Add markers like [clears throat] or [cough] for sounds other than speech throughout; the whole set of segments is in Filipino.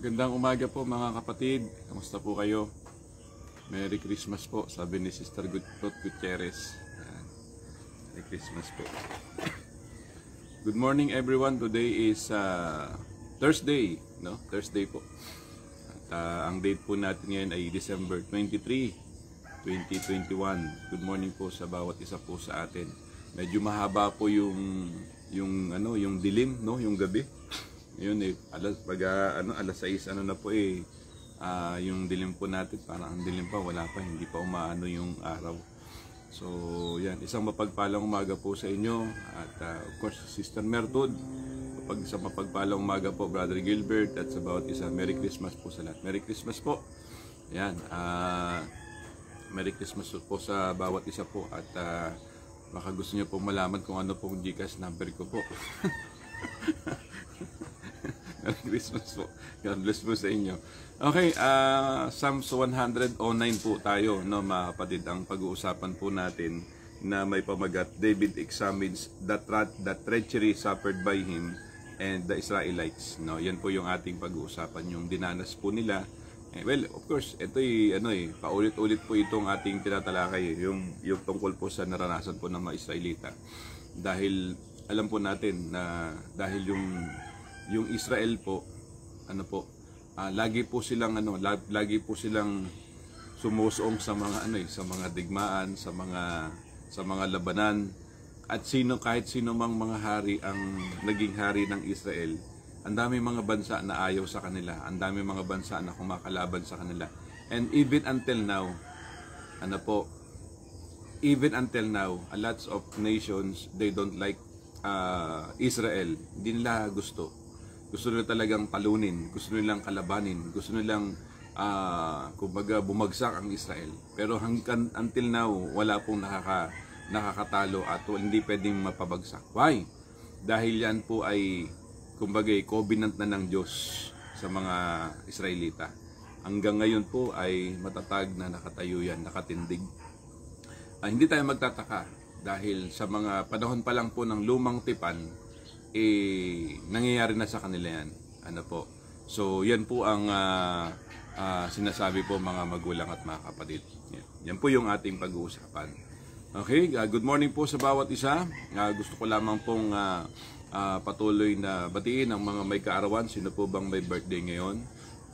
Magandang umaga po mga kapatid. Kamusta po kayo? Merry Christmas po, sabi ni Sister Ruth Gutierrez. Yan. Merry Christmas po. Good morning everyone. Today is uh, Thursday, no? Thursday po. At uh, ang date po natin ngayon ay December 23, 2021. Good morning po sa bawat isa po sa atin. Medyo mahaba po yung yung ano, yung dilim, no, yung gabi. Yun eh, alas pag ah, ano alas 6 ano na po eh ah, yung dilim po natin parang ang dilim pa wala pa hindi pa umaano yung araw. So, yan, isang mapagpalang umaga po sa inyo at ah, of course Sister Mertud pag sa mapagpalang umaga po Brother Gilbert at sa bawat isa Merry Christmas po sa lahat. Merry Christmas po. Yan, ah Merry Christmas po sa bawat isa po at ah, baka gusto niyo po malaman kung ano pong Gcash number ko po. [laughs] Merry [laughs] Christmas po. God bless po sa inyo. Okay, uh, Psalms 109 po tayo, no, mga. Ang pag-uusapan po natin na may pamagat, David examines the, tra- the treachery suffered by him and the Israelites. No, yan po yung ating pag-uusapan, yung dinanas po nila. Eh, well, of course, ito ano eh, paulit-ulit po itong ating tinatalakay, yung, yung tungkol po sa naranasan po ng mga Israelita. Dahil alam po natin na dahil yung yung Israel po ano po ah, lagi po silang ano lag- lagi po silang sumusuong sa mga ano eh, sa mga digmaan sa mga sa mga labanan at sino kahit sino mang mga hari ang naging hari ng Israel ang dami mga bansa na ayaw sa kanila ang dami mga bansa na kumakalaban sa kanila and even until now ano po even until now, a lots of nations, they don't like uh, Israel. Hindi nila gusto. Gusto nila talagang talunin. Gusto nilang kalabanin. Gusto nilang, uh, kumbaga, bumagsak ang Israel. Pero hanggang until now, wala pong nakaka, nakakatalo at hindi pwedeng mapabagsak. Why? Dahil yan po ay, kumbaga, covenant na ng Diyos sa mga Israelita. Hanggang ngayon po ay matatag na nakatayo yan, nakatindig ah, hindi tayo magtataka dahil sa mga panahon pa lang po ng lumang tipan, eh, nangyayari na sa kanila yan. Ano po? So, yan po ang ah, ah, sinasabi po mga magulang at mga kapatid. Yan, yan po yung ating pag-uusapan. Okay, ah, good morning po sa bawat isa. Ah, gusto ko lamang pong ah, ah, patuloy na batiin ang mga may kaarawan. Sino po bang may birthday ngayon?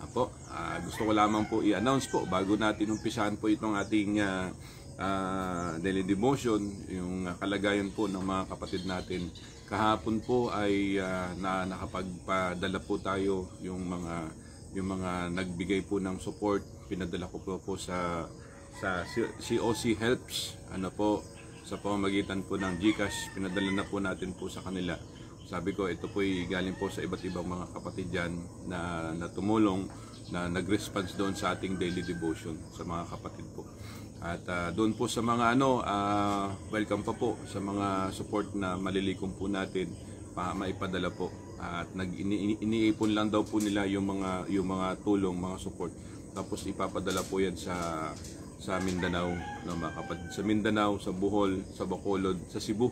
Apo, ah, gusto ko lamang po i-announce po bago natin umpisahan po itong ating ah, ah, daily devotion, yung kalagayan po ng mga kapatid natin. Kahapon po ay ah, na nakapagpadala po tayo yung mga yung mga nagbigay po ng support. Pinadala ko po, po sa sa COC Helps ano po sa pamamagitan po ng GCash pinadala na po natin po sa kanila sabi ko ito po ay galing po sa iba't ibang mga kapatid dyan na, na tumulong na nag-response doon sa ating daily devotion sa mga kapatid po at ah, doon po sa mga ano, ah, welcome pa po sa mga support na malilikom po natin pa maipadala po. At nag ini, iniipon lang daw po nila yung mga yung mga tulong, mga support. Tapos ipapadala po 'yan sa sa Mindanao, no, mga kapatid. Sa Mindanao, sa Bohol, sa Bacolod, sa Cebu.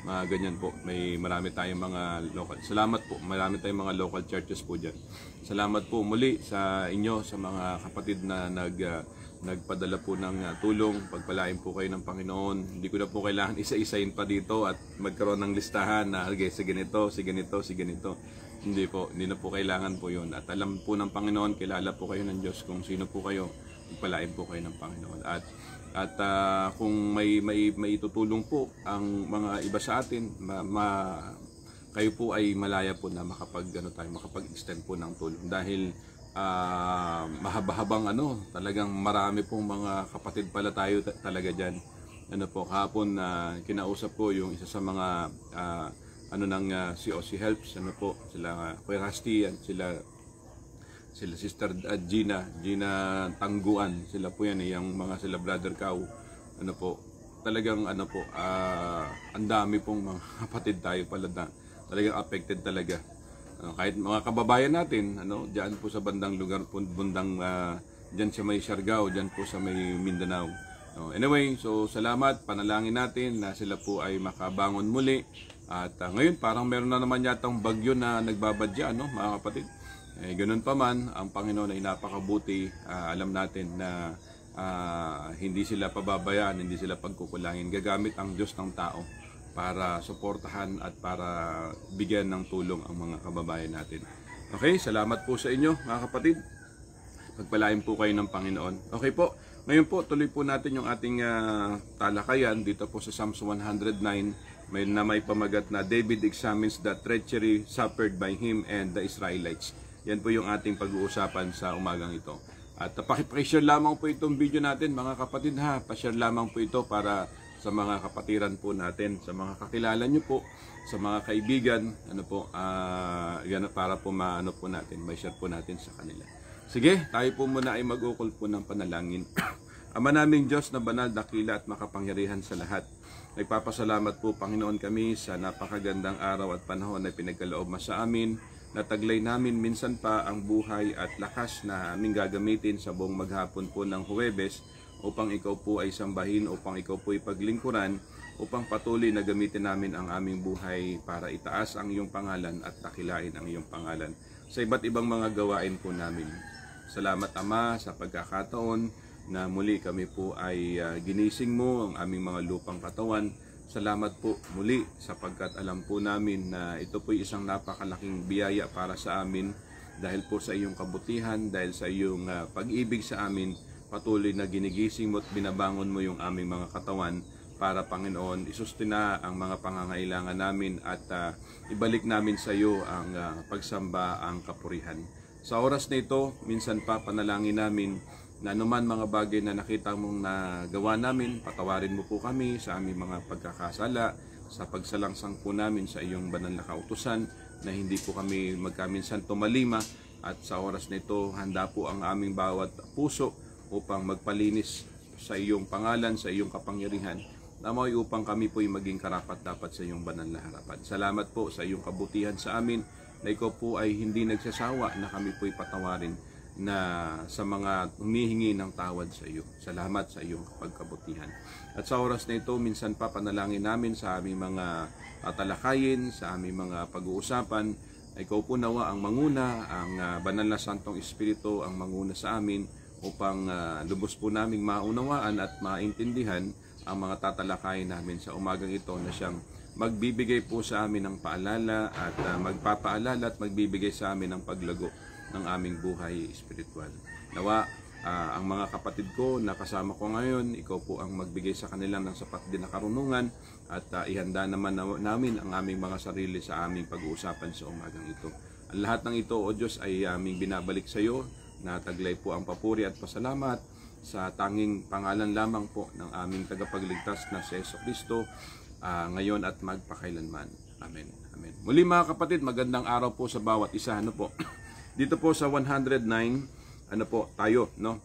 Mga ganyan po. May marami tayong mga local. Salamat po. Marami tayong mga local churches po diyan. Salamat po muli sa inyo sa mga kapatid na nag ah, nagpadala po ng uh, tulong, pagpalain po kayo ng Panginoon. Hindi ko na po kailangan [laughs] isa-isahin pa dito at magkaroon ng listahan na okay, si ganito, si ganito, si ganito. Hindi po, hindi na po kailangan po yun. At alam po ng Panginoon, kilala po kayo ng Diyos kung sino po kayo, pagpalain po kayo ng Panginoon. At at uh, kung may, may, may tutulong po ang mga iba sa atin, ma, ma, kayo po ay malaya po na makapag, ano tayo, makapag-extend po ng tulong. Dahil uh, mahaba-habang ano, talagang marami pong mga kapatid pala tayo ta- talaga diyan. Ano po, kahapon na uh, kinausap ko yung isa sa mga uh, ano nang uh, COC Helps, ano po, sila uh, Kuya Rusty at sila sila Sister uh, Gina, Gina Tangguan, sila po yan, eh, yung mga sila Brother Cow, ano po, talagang ano po, uh, ang dami pong mga [laughs] kapatid tayo pala na talagang affected talaga Uh, kahit mga kababayan natin, ano, diyan po sa bandang lugar po, bundang uh, diyan sa may Siargao, diyan po sa may Mindanao. No, anyway, so salamat, panalangin natin na sila po ay makabangon muli. At uh, ngayon parang meron na naman yatang bagyo na nagbabadya, no, mga kapatid. Eh, ganun pa man, ang Panginoon ay napakabuti. Ah, alam natin na ah, hindi sila pababayaan, hindi sila pagkukulangin. Gagamit ang Diyos ng tao para suportahan at para bigyan ng tulong ang mga kababayan natin. Okay, salamat po sa inyo mga kapatid. Pagpalain po kayo ng Panginoon. Okay po, ngayon po tuloy po natin yung ating ah, talakayan dito po sa Psalms 109 may na may pamagat na David examines the treachery suffered by him and the Israelites. Yan po yung ating pag-uusapan sa umagang ito. At uh, pakipakishare lamang po itong video natin mga kapatid ha. Pashare lamang po ito para sa mga kapatiran po natin, sa mga kakilala nyo po, sa mga kaibigan, ano po, ah yan para po maano po natin, may share po natin sa kanila. Sige, tayo po muna ay mag-ukol po ng panalangin. [coughs] Ama naming Diyos na banal, dakila at makapangyarihan sa lahat. Nagpapasalamat po Panginoon kami sa napakagandang araw at panahon na pinagkaloob mo sa amin. Nataglay namin minsan pa ang buhay at lakas na aming gagamitin sa buong maghapon po ng Huwebes upang ikaw po ay sambahin, upang ikaw po ay paglingkuran, upang patuloy na gamitin namin ang aming buhay para itaas ang iyong pangalan at takilain ang iyong pangalan sa iba't ibang mga gawain po namin. Salamat Ama sa pagkakataon na muli kami po ay ah, ginising mo ang aming mga lupang katawan. Salamat po muli sapagkat alam po namin na ito po isang napakalaking biyaya para sa amin dahil po sa iyong kabutihan, dahil sa iyong ah, pag-ibig sa amin, patuloy na ginigising mo at binabangon mo yung aming mga katawan para Panginoon isustina ang mga pangangailangan namin at ah, ibalik namin sa iyo ang ah, pagsamba, ang kapurihan. Sa oras na ito, minsan pa panalangin namin na anuman mga bagay na nakita mong nagawa namin, patawarin mo po kami sa aming mga pagkakasala, sa pagsalangsang po namin sa iyong banal na kautusan, na hindi po kami magkaminsan tumalima at sa oras na ito, handa po ang aming bawat puso upang magpalinis sa iyong pangalan, sa iyong kapangyarihan, na may upang kami po ay maging karapat dapat sa iyong banal na harapan. Salamat po sa iyong kabutihan sa amin, na ikaw po ay hindi nagsasawa na kami po ay patawarin na sa mga humihingi ng tawad sa iyo. Salamat sa iyong pagkabutihan. At sa oras na ito, minsan pa panalangin namin sa aming mga talakayin, sa aming mga pag-uusapan, ikaw po nawa ang manguna, ang uh, banal na Santong Espiritu ang manguna sa amin upang uh, lubos po naming maunawaan at maintindihan ang mga tatalakayin namin sa umagang ito na siyang magbibigay po sa amin ng paalala at uh, magpapaalala at magbibigay sa amin ng paglago ng aming buhay espiritual. Nawa, ah, ang mga kapatid ko na kasama ko ngayon, ikaw po ang magbigay sa kanila ng sapat din na karunungan at ah, ihanda naman na, namin ang aming mga sarili sa aming pag-uusapan sa umagang ito. Ang lahat ng ito, O Diyos, ay aming binabalik sa iyo na taglay po ang papuri at pasalamat sa tanging pangalan lamang po ng aming tagapagligtas na si Yeso Kristo ah, ngayon at magpakailanman. Amen. Amen. Muli mga kapatid, magandang araw po sa bawat isa. Ano po? [clears throat] Dito po sa 109, ano po, tayo, no?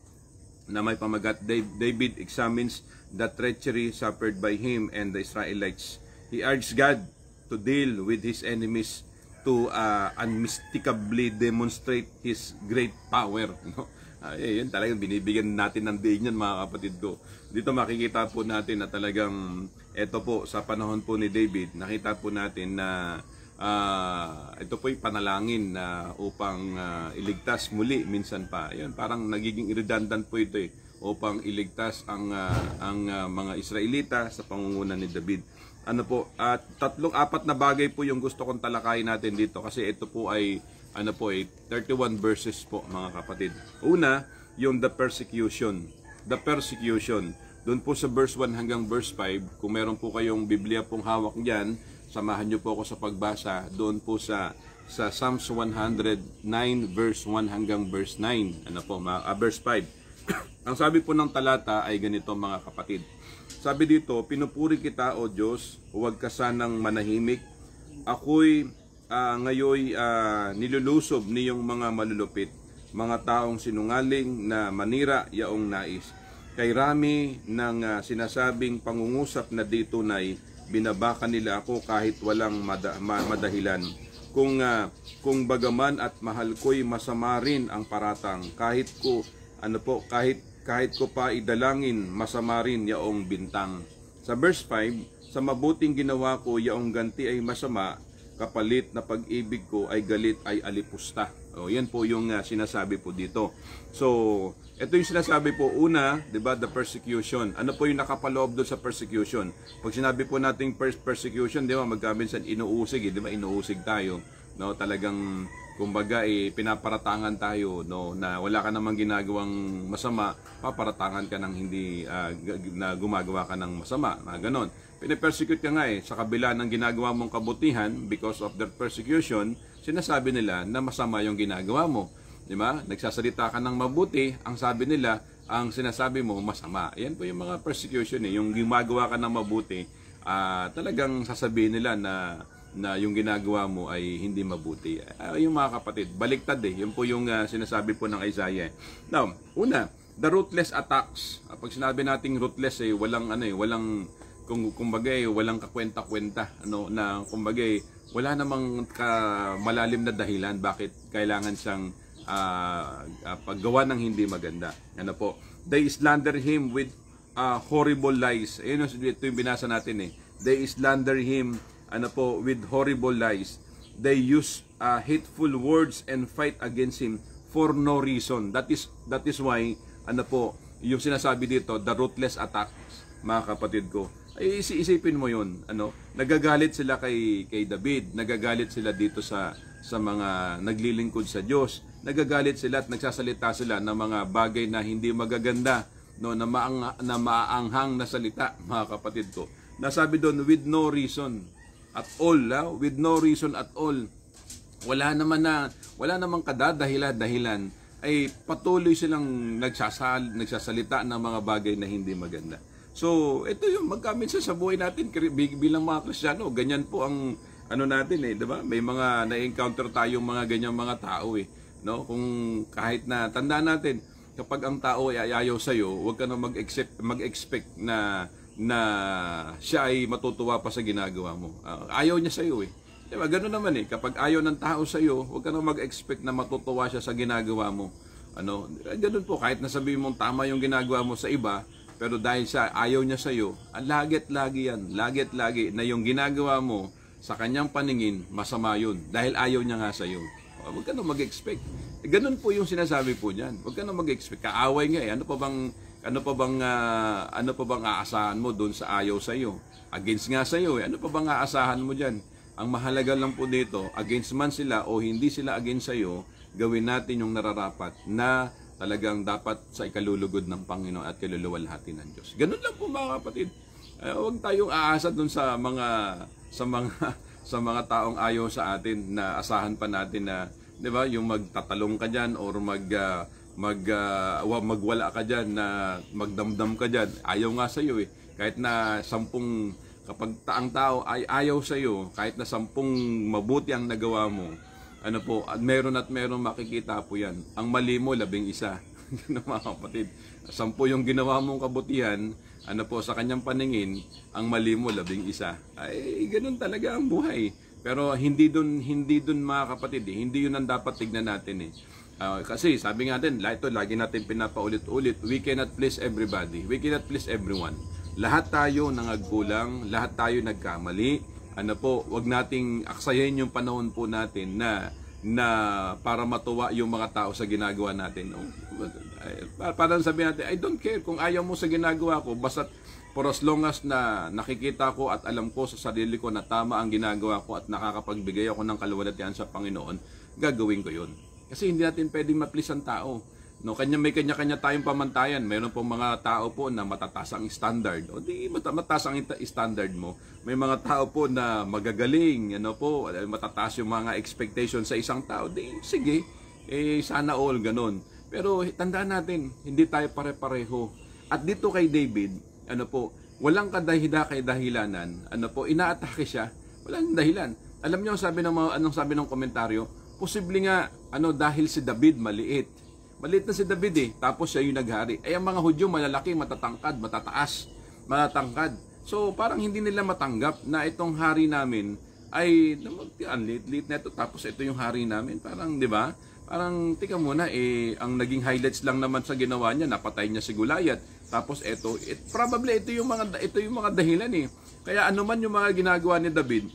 Na may pamagat, David examines the treachery suffered by him and the Israelites. He urges God to deal with his enemies to uh, unmistakably demonstrate his great power. [laughs] No? Ay, yun talagang binibigyan natin ng day niyan mga kapatid ko. Dito makikita po natin na talagang eto po sa panahon po ni David, nakita po natin na uh, ito po'y panalangin na upang uh, iligtas muli minsan pa. Ayun, parang nagiging redundant po ito eh upang iligtas ang uh, ang uh, mga Israelita sa pangunguna ni David. Ano po, at uh, tatlong apat na bagay po yung gusto kong talakayin natin dito kasi ito po ay ano po ay 31 verses po mga kapatid. Una, yung the persecution. The persecution. Doon po sa verse 1 hanggang verse 5, kung meron po kayong Biblia pong hawak diyan, Samahan niyo po ako sa pagbasa doon po sa sa Psalms 109 verse 1 hanggang verse 9. Ano po, mga, uh, verse 5. [clears throat] Ang sabi po ng talata ay ganito mga kapatid. Sabi dito, pinupuri kita o Diyos, huwag ka sanang manahimik. Ako'y uh, ngayoy uh, nilulusob niyong mga malulupit, mga taong sinungaling na manira yaong nais. Kay rami ng uh, sinasabing pangungusap na dito na'y binabaka nila ako kahit walang mada, madahilan. Kung uh, kung bagaman at mahal ko'y masama rin ang paratang kahit ko ano po kahit kahit ko pa idalangin masama rin yaong bintang. Sa verse 5, sa mabuting ginawa ko yaong ganti ay masama, kapalit na pag-ibig ko ay galit ay alipusta. O, yan po yung uh, sinasabi po dito. So, ito yung sinasabi po, una, di ba, the persecution. Ano po yung nakapaloob doon sa persecution? Pag sinabi po nating per- persecution, di ba, magkaminsan inuusig, eh, di ba, inuusig tayo. No, talagang kumbaga eh, pinaparatangan tayo no na wala ka namang ginagawang masama paparatangan ka ng hindi uh, na gumagawa ka ng masama na ganon. Pinipersecute ka nga eh sa kabila ng ginagawa mong kabutihan because of their persecution sinasabi nila na masama yung ginagawa mo di ba? Nagsasalita ka ng mabuti ang sabi nila ang sinasabi mo masama. Yan po yung mga persecution eh yung gumagawa ka ng mabuti uh, talagang sasabihin nila na na yung ginagawa mo ay hindi mabuti. Uh, yung mga kapatid, baliktad eh. Yun po yung uh, sinasabi po ng Isaiah. Now, una, the ruthless attacks. Uh, pag sinabi nating ruthless eh, walang ano eh, walang kung kumbaga eh, walang kakwenta-kwenta ano na kumbaga eh, wala namang ka malalim na dahilan bakit kailangan siyang uh, uh, paggawa ng hindi maganda. Ano po? They slander him with uh, horrible lies. Ayun ito yung binasa natin eh. They slander him ano po, with horrible lies. They use uh, hateful words and fight against him for no reason. That is that is why ano po, yung sinasabi dito, the ruthless attacks, mga kapatid ko. Ay isipin mo 'yon, ano? Nagagalit sila kay kay David, nagagalit sila dito sa sa mga naglilingkod sa Diyos. Nagagalit sila at nagsasalita sila ng mga bagay na hindi magaganda, no, na maang na maaanghang na salita, mga kapatid ko. Nasabi doon with no reason at all, ha? with no reason at all. Wala naman na, wala namang kadadahilan-dahilan ay patuloy silang nagsasal, nagsasalita ng mga bagay na hindi maganda. So, ito yung magkaminsan sa buhay natin bilang mga Kristiyano. Ganyan po ang ano natin eh, 'di ba? May mga na-encounter tayong mga ganyang mga tao eh, no? Kung kahit na tandaan natin, kapag ang tao ay ayaw sa iyo, huwag ka na mag-expect mag-expect na na siya ay matutuwa pa sa ginagawa mo. Uh, ayaw niya sa iyo eh. Diba? Ganun naman eh. Kapag ayaw ng tao sa iyo, huwag ka na mag-expect na matutuwa siya sa ginagawa mo. Ano, ganun po, kahit nasabihin mong tama yung ginagawa mo sa iba, pero dahil sa ayaw niya sa iyo, lagit lagi yan, lagit lagi na yung ginagawa mo sa kanyang paningin, masama yun. Dahil ayaw niya nga sa iyo. Huwag ka na mag-expect. Eh, ganun po yung sinasabi po niyan. Huwag ka na mag-expect. Kaaway nga eh. Ano pa bang ano pa bang uh, ano pa bang aasahan mo doon sa ayaw sa iyo? Against nga sa iyo, eh. ano pa bang aasahan mo diyan? Ang mahalaga lang po dito, against man sila o hindi sila against sa iyo, gawin natin yung nararapat na talagang dapat sa ikalulugod ng Panginoon at kaluluwalhati ng Diyos. Ganun lang po mga kapatid. Uh, huwag tayong aasa doon sa mga sa mga [laughs] sa mga taong ayaw sa atin na asahan pa natin na 'di ba, yung magtatalong ka diyan or mag uh, mag uh, magwala ka diyan na magdamdam ka diyan ayaw nga sa iyo eh. Kahit na sampung kapag taang tao ay ayaw sa iyo kahit na sampung mabuti ang nagawa mo ano po at meron at meron makikita po yan. Ang mali mo labing isa. [laughs] Mga kapatid. Sampu yung ginawa mong kabutihan ano po sa kanyang paningin ang mali mo labing isa. Ay ganun talaga ang buhay. Pero hindi doon hindi doon mga kapatid eh. hindi yun ang dapat tignan natin eh Uh, kasi sabi nga din, ito lagi natin pinapaulit-ulit, we cannot please everybody. We cannot please everyone. Lahat tayo nangagkulang, lahat tayo nagkamali. Ano po, wag nating aksayin yung panahon po natin na na para matuwa yung mga tao sa ginagawa natin. Parang sabi natin, I don't care kung ayaw mo sa ginagawa ko, basta for as long as na nakikita ko at alam ko sa sarili ko na tama ang ginagawa ko at nakakapagbigay ako ng kaluwalhatian sa Panginoon, gagawin ko yun. Kasi hindi natin pwedeng maplis ang tao. No, kanya may kanya-kanya tayong pamantayan. Meron pong mga tao po na matataas ang standard. O di mataas ang standard mo. May mga tao po na magagaling, ano po, matataas yung mga expectation sa isang tao. Di sige, eh sana all ganun. Pero tandaan natin, hindi tayo pare-pareho. At dito kay David, ano po, walang kadahida kay dahilanan. Ano po, inaatake siya. Walang dahilan. Alam niyo sabi ng mga anong sabi ng komentaryo? Posible nga ano dahil si David maliit. Maliit na si David eh, tapos siya yung naghari. Ay ang mga Hudyo malalaki, matatangkad, matataas, matatangkad. So parang hindi nila matanggap na itong hari namin ay ang lit-lit na ito tapos ito yung hari namin. Parang 'di ba? Parang tika muna eh ang naging highlights lang naman sa ginawa niya, napatay niya si Goliath. Tapos ito, it, probably ito yung mga ito yung mga dahilan eh. Kaya ano man yung mga ginagawa ni David,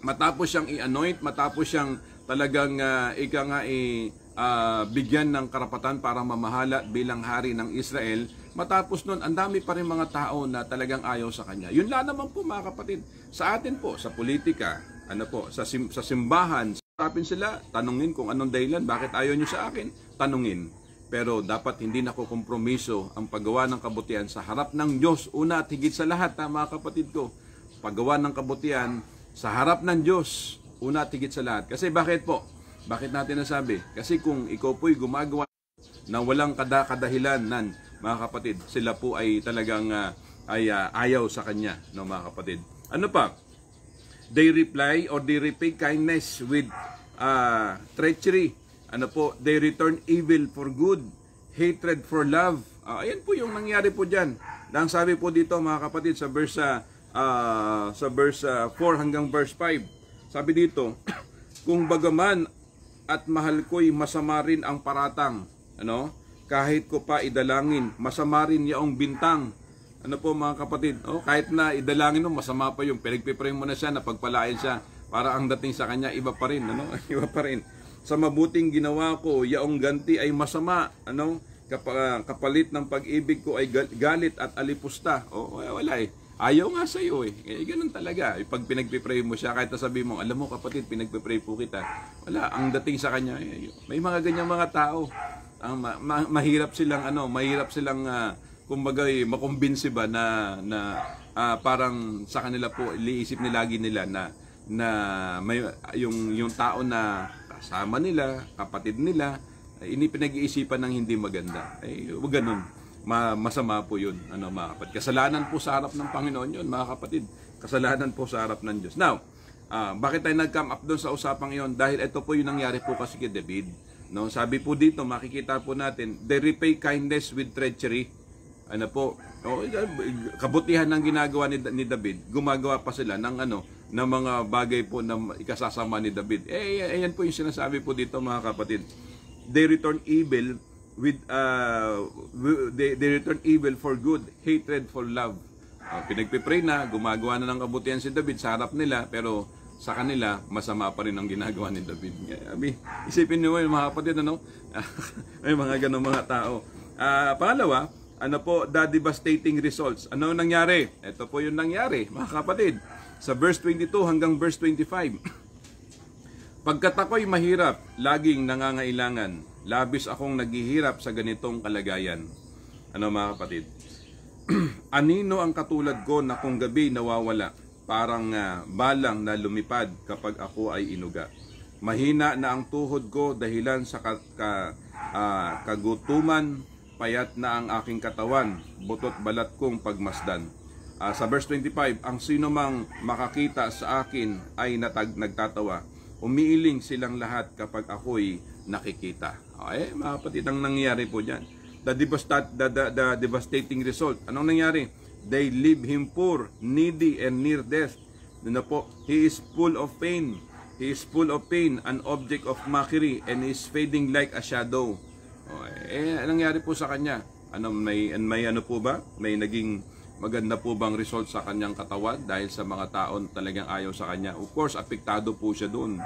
matapos siyang i-anoint, matapos siyang talagang ah, ika nga eh, ah, bigyan ng karapatan para mamahala bilang hari ng Israel. Matapos nun, ang dami pa rin mga tao na talagang ayaw sa kanya. Yun lang naman po mga kapatid. Sa atin po, sa politika, ano po, sa, sim- sa simbahan, Tapin sila, tanungin kung anong dahilan, bakit ayaw nyo sa akin, tanungin. Pero dapat hindi nakukompromiso ang paggawa ng kabutihan sa harap ng Diyos. Una at higit sa lahat, ha, mga kapatid ko, paggawa ng kabutihan sa harap ng Diyos. Una at higit sa lahat. Kasi bakit po? Bakit natin nasabi? Kasi kung ikaw po'y gumagawa na walang kada-kadahilan nan, mga kapatid, sila po ay talagang ah, ay ah, ayaw sa kanya, no mga kapatid. Ano pa? They reply or they repay kindness with uh, treachery. Ano po? They return evil for good, hatred for love. Ah, ayan po yung nangyari po diyan. Ang sabi po dito mga kapatid sa verse ah, sa verse ah, 4 hanggang verse 5. Sabi dito, kung bagaman at mahal ko'y masama rin ang paratang, ano? Kahit ko pa idalangin, masama rin yaong bintang. Ano po mga kapatid? Oh, kahit na idalangin mo, masama pa yung pinagpipray mo na siya, napagpalain siya. Para ang dating sa kanya, iba pa rin. Ano? [laughs] iba pa rin. Sa mabuting ginawa ko, yaong ganti ay masama. Ano? Kapa- kapalit ng pag-ibig ko ay gal- galit at alipusta. Oh, wala eh. Ayaw nga sa iyo eh. eh. Ganun talaga. Eh, Pag pinagpipray mo siya, kahit sabi mo, alam mo kapatid, pinagpipray po kita. Wala, ang dating sa kanya, eh, may mga ganyang mga tao. Ang ma- ma- mahirap silang ano, mahirap silang ah, kumbaga eh, makumbinsi ba na na ah, parang sa kanila po iliisip nila lagi nila na na may yung yung tao na kasama nila, kapatid nila, ay ini pinag-iisipan ng hindi maganda. Ay, wag ganun. Ma- masama po 'yun, ano mga kapatid. Kasalanan po sa harap ng Panginoon 'yun, mga kapatid. Kasalanan po sa harap ng Diyos. Now, ah, bakit tayo nag-come up doon sa usapang 'yon? Dahil ito po yung nangyari po kasi kay David. No, sabi po dito, makikita po natin, they repay kindness with treachery. Ano po? O, kabutihan ng ginagawa ni, ni David, gumagawa pa sila ng ano, ng mga bagay po na ikasasama ni David. Eh, ayan po yung sinasabi po dito mga kapatid. They return evil with uh, they, they return evil for good, hatred for love. Uh, pinagpipray na, gumagawa na ng kabutihan si David sa harap nila, pero sa kanila, masama pa rin ang ginagawa ni David. Abi, isipin niyo yung mga kapatid, ano? [laughs] May mga ganong mga tao. Ah, pangalawa, ano po, the devastating results. Ano nangyari? Ito po yung nangyari, mga kapatid. Sa verse 22 hanggang verse 25. [clears throat] Pagkat ako'y mahirap, laging nangangailangan, labis akong naghihirap sa ganitong kalagayan. Ano mga kapatid? [clears throat] Anino ang katulad ko na kung gabi nawawala, parang ah, balang na lumipad kapag ako ay inuga. Mahina na ang tuhod ko dahilan sa ka, ka- ah, kagutuman, payat na ang aking katawan, butot balat kong pagmasdan. Ah, sa verse 25, ang sino mang makakita sa akin ay natag, nagtatawa. Umiiling silang lahat kapag ako'y nakikita. Okay, mga kapatid, ang nangyari po dyan. The, devastat, the, the, the devastating result. Anong nangyari? They leave him poor, needy, and near death. Ano po? He is full of pain. He is full of pain, an object of mockery, and is fading like a shadow. Okay. Eh, anong nangyari po sa kanya? Ano, may, may ano po ba? May naging maganda po bang result sa kanyang katawan dahil sa mga taon talagang ayaw sa kanya? Of course, apektado po siya doon.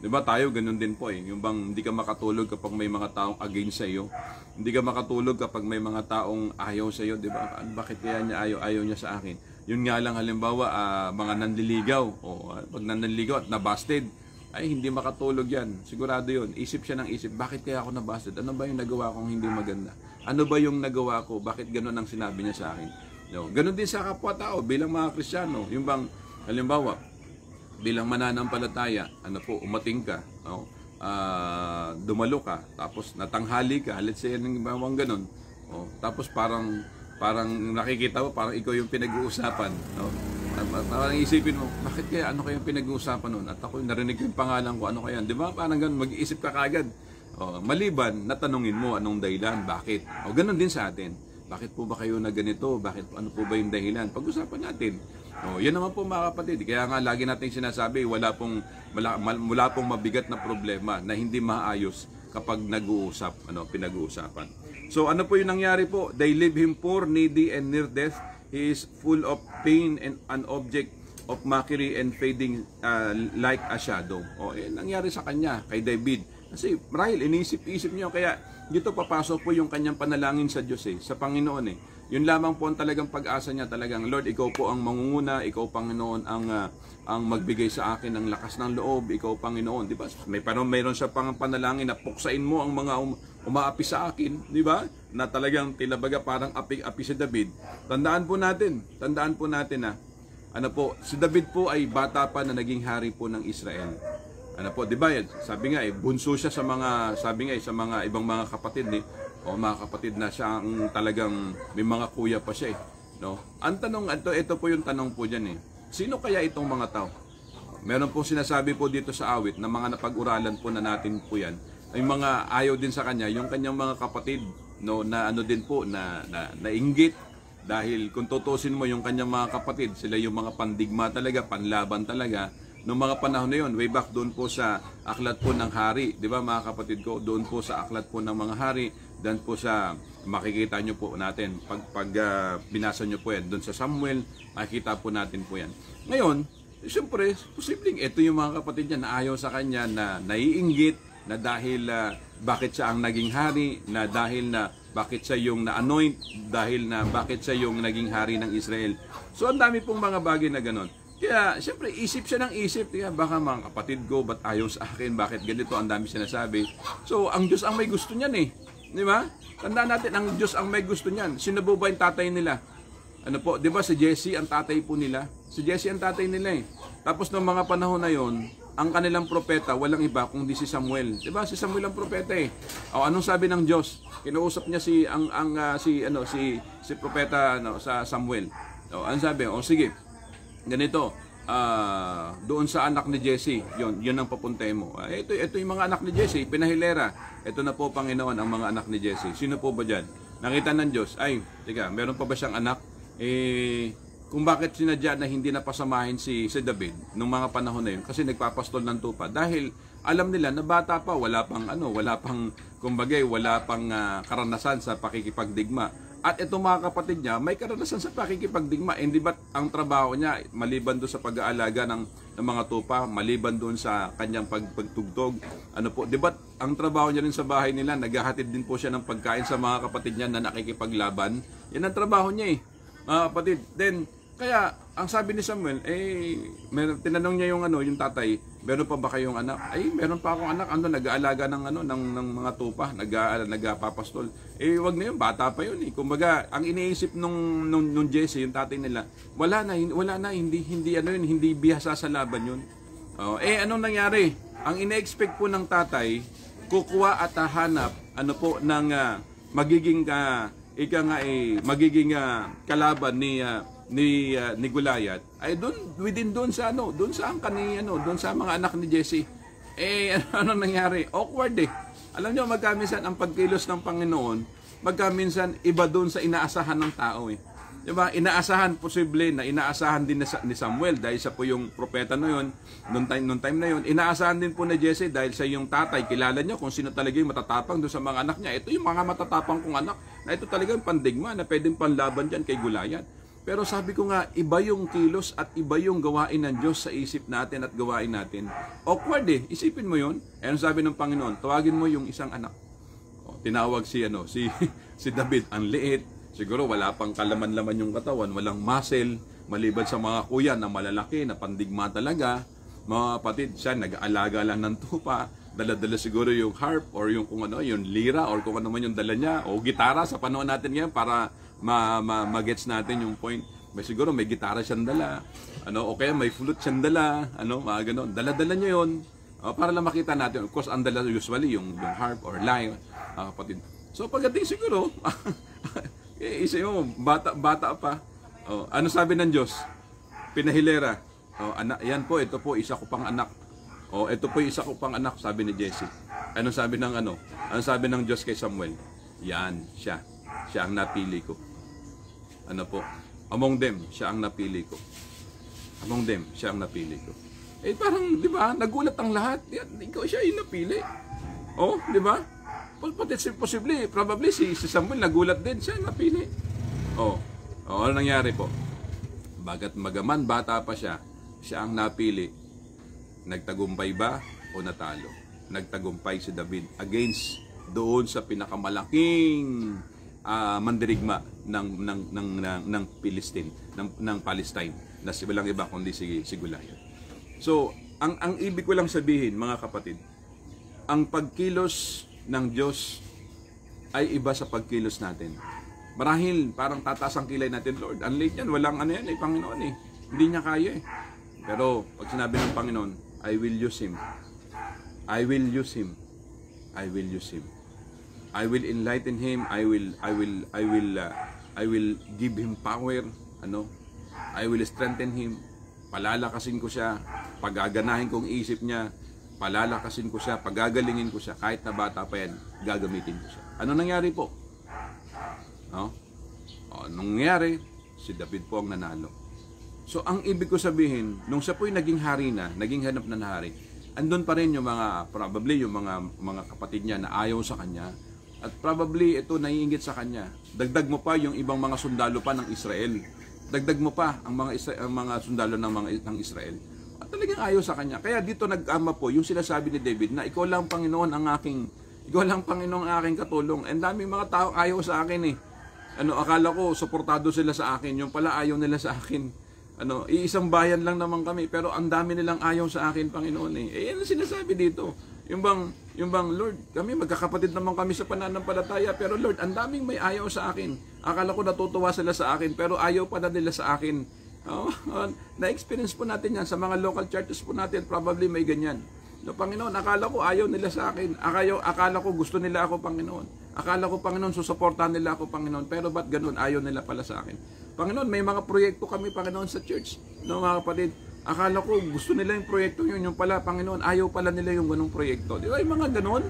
'Di ba tayo ganun din po eh. Yung bang hindi ka makatulog kapag may mga taong against sa iyo. Hindi ka makatulog kapag may mga taong ayaw sa iyo, 'di ba? Bakit kaya niya ayaw ayaw niya sa akin? Yun nga lang halimbawa ah, mga nanliligaw o ah, pag nanliligaw at nabasted ay hindi makatulog yan. Sigurado yun. Isip siya ng isip, bakit kaya ako nabasted? Ano ba yung nagawa kong hindi maganda? Ano ba yung nagawa ko? Bakit ganun ang sinabi niya sa akin? No, ganun din sa kapwa-tao bilang mga Kristiyano. Yung bang, halimbawa, bilang mananampalataya, ano po, umating ka, no? ah, dumalo ka, tapos natanghali ka, let's say, ng bawang ganun, oh, tapos parang, parang nakikita mo, parang ikaw yung pinag-uusapan, no? Parang isipin mo, bakit kaya, ano kaya pinag-uusapan nun? At ako, narinig yung pangalan ko, ano kaya? Di ba? Parang ganun, mag-iisip ka kagad. Oh, maliban, natanungin mo anong dahilan, bakit? O, ganun din sa atin. Bakit po ba kayo na ganito? Bakit ano po ba yung dahilan? Pag-usapan natin. Oh, yan naman po mga kapatid. Kaya nga lagi nating sinasabi, wala pong wala, pong mabigat na problema na hindi maayos kapag nag-uusap, ano, pinag-uusapan. So ano po yung nangyari po? They leave him poor, needy and near death. He is full of pain and an object of mockery and fading uh, like a shadow. O, eh, nangyari sa kanya, kay David. Kasi marahil inisip-isip niyo, kaya dito papasok po yung kanyang panalangin sa Diyos eh, sa Panginoon eh. Yun lamang po ang talagang pag-asa niya talagang, Lord, ikaw po ang mangunguna, ikaw Panginoon ang uh, ang magbigay sa akin ng lakas ng loob, ikaw Panginoon, di ba? May parang mayroon siya pang panalangin na puksain mo ang mga um, umaapi sa akin, di ba? Na talagang tilabaga parang api-api si David. Tandaan po natin, tandaan po natin na ano po, si David po ay bata pa na naging hari po ng Israel. Ano po, 'di ba? Sabi nga eh, bunso siya sa mga sabi nga eh, sa mga ibang mga kapatid ni eh, o mga kapatid na siya ang talagang may mga kuya pa siya eh, no? Ang tanong ito, ito po yung tanong po diyan eh. Sino kaya itong mga tao? Meron po sinasabi po dito sa awit na mga napag-uralan po na natin po yan. Ay mga ayaw din sa kanya, yung kanyang mga kapatid no na ano din po na na nainggit dahil kung tutusin mo yung kanyang mga kapatid, sila yung mga pandigma talaga, panlaban talaga. Noong mga panahon na yun, way back doon po sa aklat po ng hari, di ba mga kapatid ko, doon po sa aklat po ng mga hari, doon po sa makikita nyo po natin, pag, pag uh, binasa nyo po yan, doon sa Samuel, makikita po natin po yan. Ngayon, siyempre, posibleng ito yung mga kapatid niya na ayaw sa kanya, na naiinggit, na dahil uh, bakit siya ang naging hari, na dahil na bakit siya yung na-anoint dahil na bakit siya yung naging hari ng Israel. So ang dami pong mga bagay na ganon. Kaya siyempre isip siya ng isip, kaya baka mga kapatid ko, ba't ayaw sa akin, bakit ganito, ang dami sinasabi. So ang Diyos ang may gusto niyan eh. Di ba? Tandaan natin, ang Diyos ang may gusto niyan. Sino ba yung tatay nila? Ano po, di ba si Jesse ang tatay po nila? Si Jesse ang tatay nila eh. Tapos ng mga panahon na yon, ang kanilang propeta walang iba kundi si Samuel. 'Di ba? Si Samuel ang propeta eh. O anong sabi ng Diyos? Kinausap niya si ang ang uh, si ano si si propeta ano sa Samuel. O ano sabi? O sige. Ganito, uh, doon sa anak ni Jesse, yon yun ang papuntay mo. Uh, ito, ito yung mga anak ni Jesse, pinahilera. Ito na po, Panginoon, ang mga anak ni Jesse. Sino po ba dyan? Nakita ng Diyos, ay, tika, meron pa ba siyang anak? Eh, kung bakit sinadya na hindi napasamahin si, si David nung mga panahon na yun kasi nagpapastol ng tupa dahil alam nila na bata pa wala pang ano wala pang kumbaga wala pang uh, karanasan sa pakikipagdigma at itong mga kapatid niya may karanasan sa pakikipagdigma. Hindi ba ang trabaho niya maliban doon sa pag-aalaga ng, ng mga tupa maliban doon sa kanyang pag, pagtugtog ano po di ba ang trabaho niya rin sa bahay nila naghahatid din po siya ng pagkain sa mga kapatid niya na nakikipaglaban? Yan ang trabaho niya eh. Mga kapatid then kaya, ang sabi ni Samuel, eh, meron, tinanong niya yung ano, yung tatay, meron pa ba kayong anak? Ay, meron pa akong anak, ano, nag-aalaga ng ano, ng, ng mga tupa, nag nagpapastol. Eh, wag na yun, bata pa yun eh. Kumbaga, ang iniisip nung, nung, nung Jesse, yung tatay nila, wala na, wala na, hindi, hindi, ano yun, hindi bihasa sa laban yun. Oh, eh, anong nangyari? Ang ine-expect po ng tatay, kukuha at hahanap, ano po, ng uh, magiging, uh, ika nga eh, magiging uh, kalaban ni, uh, ni uh, ni Goliath ay doon within doon sa ano, doon sa ang kani ano, doon sa mga anak ni Jesse. Eh [laughs] ano, nangyari? Awkward eh. Alam niyo magkaminsan ang pagkilos ng Panginoon, magkaminsan iba doon sa inaasahan ng tao eh. 'Di ba? Inaasahan posible na inaasahan din ni Samuel dahil sa po yung propeta no yon, noong time noong time na yon. Inaasahan din po ni Jesse dahil sa yung tatay, kilala niya kung sino talaga yung matatapang doon sa mga anak niya. Ito yung mga matatapang kong anak na ito talaga yung pandigma na pwedeng panlaban diyan kay Goliath. Pero sabi ko nga, iba yung kilos at iba yung gawain ng Diyos sa isip natin at gawain natin. Awkward eh. Isipin mo yun. Eh, ano sabi ng Panginoon? Tawagin mo yung isang anak. O, tinawag si, ano, si, [laughs] si David. Ang liit. Siguro wala pang kalaman-laman yung katawan. Walang muscle. Maliban sa mga kuya na malalaki, na pandigma talaga. Mga kapatid, siya nag-aalaga lang ng tupa. Dala-dala siguro yung harp or yung kung ano, yung lira or kung ano man yung dala niya. O gitara sa panahon natin ngayon para ma, ma, magets natin yung point. May siguro may gitara siyang dala, ano, o kaya may flute siyang dala, ano, mga ganun. Dala-dala niya yon uh, para lang makita natin. Of course, ang dala usually yung, yung harp or lyre, uh, kapatid. So pagdating siguro, [laughs] eh, isa mo, bata, bata pa. Oh, ano sabi ng Diyos? Pinahilera. Oh, anak, yan po, ito po, isa ko pang anak. Oh, ito po isa ko pang anak, sabi ni Jesse. Ano sabi ng ano? Ano sabi ng Diyos kay Samuel? Yan, siya. Siya ang napili ko. Ano po? Among them, siya ang napili ko. Among them, siya ang napili ko. Eh parang, di ba, nagulat ang lahat. Ikaw siya yung napili. Oh, di ba? Pati posible, probably si, Samuel nagulat din, siya napili. Oh, oh ano nangyari po? Bagat magaman, bata pa siya, siya ang napili, nagtagumpay ba o natalo? Nagtagumpay si David against doon sa pinakamalaking uh, mandirigma ng ng ng ng, ng Palestine, ng, ng Palestine na si walang iba kundi si, si Goliath. So, ang ang ibig ko lang sabihin mga kapatid, ang pagkilos ng Diyos ay iba sa pagkilos natin. Marahil parang tataas ang kilay natin, Lord, ang late yan, walang ano yan eh, Panginoon eh. Hindi niya kaya eh. Pero pag sinabi ng Panginoon, I will use Him. I will use Him. I will use Him. I will enlighten him. I will I will I will uh, I will give him power, ano? I will strengthen him. Palalakasin ko siya, pagaganahin kong isip niya, palalakasin ko siya, pagagalingin ko siya, kahit na bata pa yan, gagamitin ko siya. Ano nangyari po? No? O, nangyari, si David po ang nanalo. So, ang ibig ko sabihin, nung siya po'y naging hari na, naging hanap na hari, andun pa rin yung mga, probably yung mga, mga kapatid niya na ayaw sa kanya, at probably ito naiingit sa kanya. Dagdag mo pa yung ibang mga sundalo pa ng Israel. Dagdag mo pa ang mga Isra- ang mga sundalo ng mga ng Israel. At talagang ayaw sa kanya. Kaya dito nag-ama po yung sinasabi ni David na ikaw lang Panginoon ang aking ikaw lang Panginoon ang aking katulong. And daming mga tao ayaw sa akin eh. Ano, akala ko suportado sila sa akin, yung pala ayaw nila sa akin. Ano, iisang bayan lang naman kami, pero ang dami nilang ayaw sa akin, Panginoon eh. Eh, ang sinasabi dito. Yung bang, yung bang, Lord, kami magkakapatid naman kami sa pananampalataya, pero Lord, ang daming may ayaw sa akin. Akala ko natutuwa sila sa akin, pero ayaw pa na nila sa akin. Oh, oh, [laughs] na-experience po natin yan sa mga local churches po natin, probably may ganyan. No, Panginoon, akala ko ayaw nila sa akin. Akala, akala ko gusto nila ako, Panginoon. Akala ko, Panginoon, susuportahan nila ako, Panginoon. Pero ba't ganun? Ayaw nila pala sa akin. Panginoon, may mga proyekto kami, Panginoon, sa church. No, mga kapatid, Akala ko gusto nila yung proyekto yun, yung pala, Panginoon, ayaw pala nila yung ganong proyekto. Di ba? Yung mga ganon,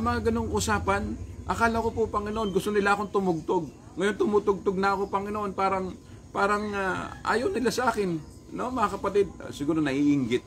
mga ganong usapan, akala ko po, Panginoon, gusto nila akong tumugtog. Ngayon tumutugtog na ako, Panginoon, parang, parang uh, ayaw nila sa akin. No, mga kapatid, uh, siguro naiinggit.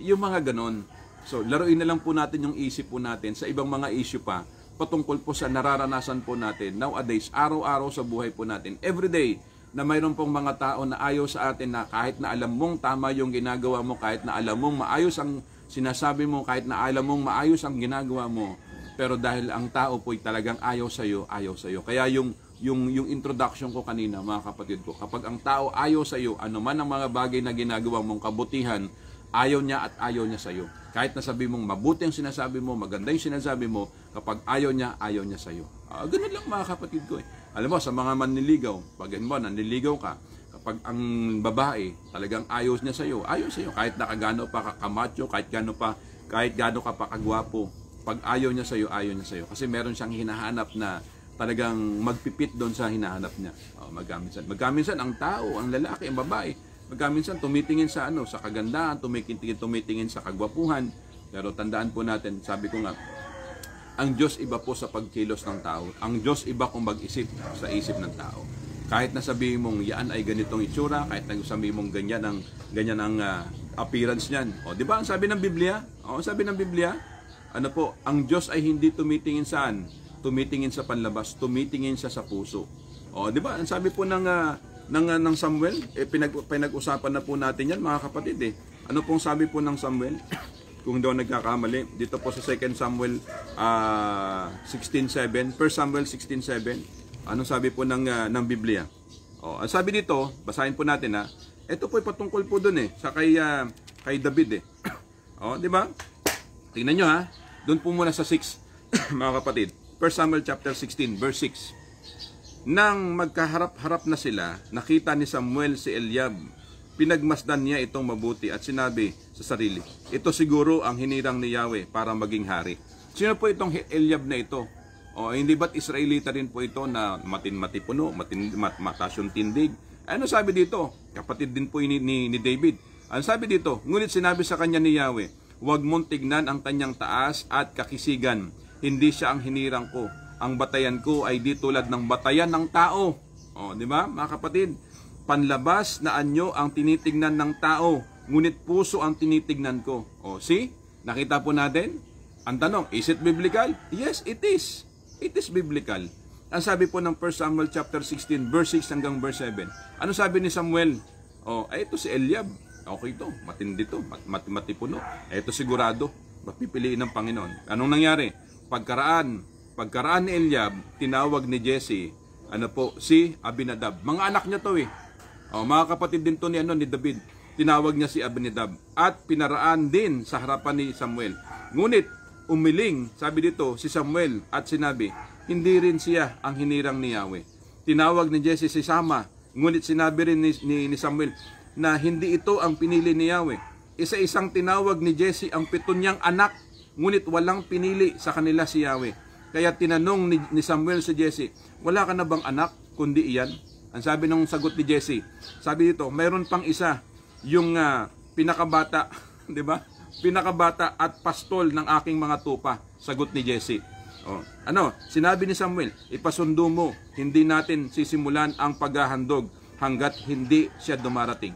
Yung mga ganon. So, laruin na lang po natin yung isip po natin sa ibang mga issue pa patungkol po sa nararanasan po natin nowadays, araw-araw sa buhay po natin. Every day, na mayroon pong mga tao na ayaw sa atin na kahit na alam mong tama yung ginagawa mo, kahit na alam mong maayos ang sinasabi mo, kahit na alam mong maayos ang ginagawa mo, pero dahil ang tao po'y talagang ayaw sa iyo, ayaw sa iyo. Kaya yung yung yung introduction ko kanina, mga kapatid ko, kapag ang tao ayaw sa iyo, ano man ang mga bagay na ginagawa mong kabutihan, ayaw niya at ayaw niya sa iyo. Kahit na sabi mong mabuti ang sinasabi mo, maganda yung sinasabi mo, kapag ayaw niya, ayaw niya sa iyo. Uh, ganun lang mga kapatid ko eh. Alam mo, sa mga manliligaw, pag mo, nanliligaw ka, kapag ang babae talagang ayos niya sa iyo, ayos sa iyo kahit nakagano pa kamacho, kahit gano pa, kahit gano ka pa kagwapo, pag ayaw niya sa iyo, ayaw niya sa iyo kasi meron siyang hinahanap na talagang magpipit doon sa hinahanap niya. Oh, magkaminsan. Magkaminsan ang tao, ang lalaki, ang babae, magkaminsan tumitingin sa ano, sa kagandahan, tumitingin tumitingin sa kagwapuhan. Pero tandaan po natin, sabi ko nga, ang Diyos iba po sa pagkilos ng tao. Ang Diyos iba kung mag-isip sa isip ng tao. Kahit na sabihin mong yan ay ganitong itsura, kahit na sabihin mong ganyan ang ganyan ang uh, appearance niyan. O, di ba ang sabi ng Biblia? O, sabi ng Biblia, ano po, ang Diyos ay hindi tumitingin saan? Tumitingin sa panlabas, tumitingin siya sa puso. O, di ba? Ang sabi po ng uh, ng uh, ng Samuel, eh, pinag, pinag-usapan na po natin yan mga kapatid eh. Ano pong sabi po ng Samuel? Kung daw nagkakamali. Dito po sa 2 Samuel uh, 16.7, 1 Samuel 16.7, anong sabi po ng, uh, ng Biblia? Oh, ang sabi dito, basahin po natin ha, ito po ay patungkol po dun eh, sa kay, uh, kay David eh. [coughs] oh, di ba? Tingnan nyo ha, doon po muna sa 6, [coughs] mga kapatid. 1 Samuel chapter 16, verse 6. Nang magkaharap-harap na sila, nakita ni Samuel si Eliab pinagmasdan niya itong mabuti at sinabi sa sarili, ito siguro ang hinirang ni Yahweh para maging hari. Sino po itong Eliab na ito? O hindi ba't Israelita rin po ito na matin-mati puno, matin, mat, tindig? Ano sabi dito? Kapatid din po ni, ni, ni David. Ano sabi dito? Ngunit sinabi sa kanya ni Yahweh, huwag mong tignan ang kanyang taas at kakisigan. Hindi siya ang hinirang ko. Ang batayan ko ay di tulad ng batayan ng tao. O, di ba, mga kapatid? Panlabas na anyo ang tinitignan ng tao, ngunit puso ang tinitignan ko. O, see? Nakita po natin? Ang tanong, is it biblical? Yes, it is. It is biblical. Ang sabi po ng 1 Samuel chapter 16, verse 6 hanggang verse 7. Ano sabi ni Samuel? Oh, ay ito si Eliab. okay to, matindi to, mat, mat, matipuno. Ito sigurado, mapipiliin ng Panginoon. Anong nangyari? Pagkaraan, pagkaraan ni Eliab, tinawag ni Jesse, ano po, si Abinadab. Mga anak niya to eh. O, mga kapatid din to ni, ano, ni David. Tinawag niya si Abinadab. At pinaraan din sa harapan ni Samuel. Ngunit, umiling, sabi dito, si Samuel at sinabi, hindi rin siya ang hinirang ni Yahweh. Tinawag ni Jesse si Sama, ngunit sinabi rin ni, ni, ni Samuel na hindi ito ang pinili ni Yahweh. Isa-isang tinawag ni Jesse ang pito anak, ngunit walang pinili sa kanila si Yahweh. Kaya tinanong ni, ni Samuel si Jesse, wala ka na bang anak kundi iyan? Ang sabi ng sagot ni Jesse, sabi dito, mayroon pang isa, yung uh, pinakabata, [laughs] di ba? Pinakabata at pastol ng aking mga tupa, sagot ni Jesse. Oh, ano, sinabi ni Samuel, ipasundo mo, hindi natin sisimulan ang paghahandog hanggat hindi siya dumarating.